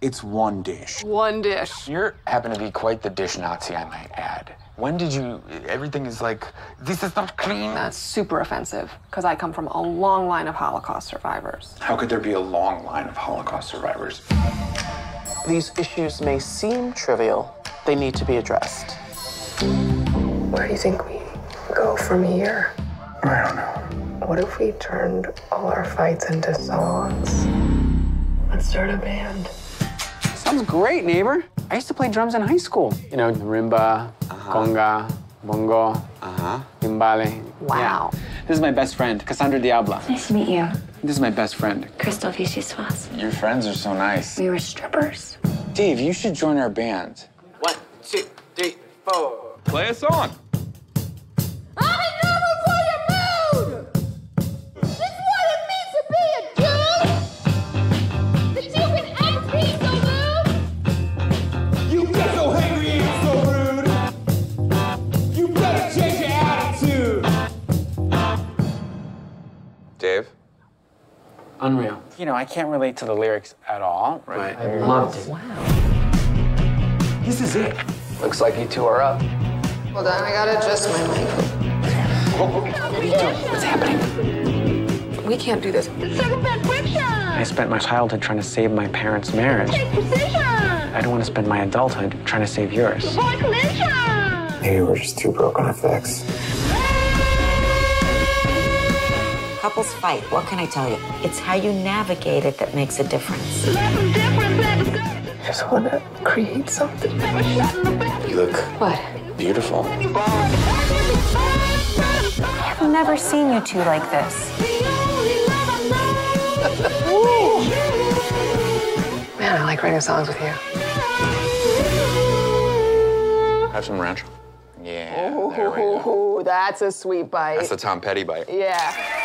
It's one dish. One dish. You happen to be quite the dish Nazi, I might add. When did you? Everything is like, this is not clean. That's super offensive because I come from a long line of Holocaust survivors. How could there be a long line of Holocaust survivors? These issues may seem trivial, they need to be addressed. Where do you think we go from here? I don't know. What if we turned all our fights into songs? Let's start a band. Sounds great, neighbor. I used to play drums in high school. You know, marimba, conga, bongo, Uh-huh. timbale. Wow. This is my best friend, Cassandra Diabla. Nice to meet you. This is my best friend. Crystal Vichyssoise. Your friends are so nice. We were strippers. Dave, you should join our band. One, two, three, four. Play a song. Unreal. You know, I can't relate to the lyrics at all. Right. I loved it. Wow. This is it. Looks like you two are up. Hold on, I gotta adjust my mic. what are you doing? What's happening? We can't do this. I spent my childhood trying to save my parents' marriage. I don't want to spend my adulthood trying to save yours. Maybe we're just too broke on a fix. Couples fight. What can I tell you? It's how you navigate it that makes a difference. I just wanna create something. You look What? beautiful. I've never seen you two like this. Man, I like writing songs with you. Have some ranch. Yeah. there we go. Ooh, that's a sweet bite. That's a Tom Petty bite. yeah.